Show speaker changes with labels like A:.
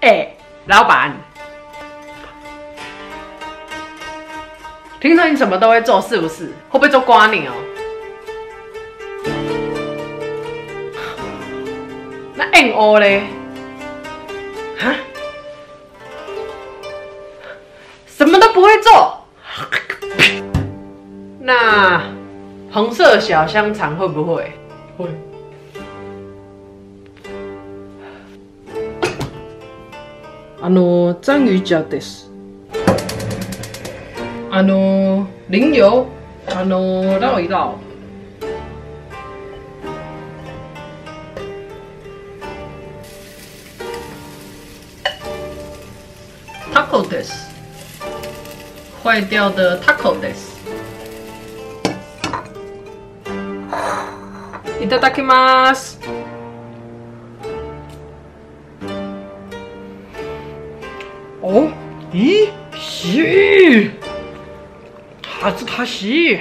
A: 哎，老板，听说你什么都会做，是不是？会不会做瓜牛？那 N O 嘞？啊？什么都不会做？那红色小香肠会不会？
B: 会。あの、ザンギーチです。あの、リンギョあの、ラオイラオ。タコです。壊掉的タコです。いただきます。
A: 哦，咦，西，它是它西。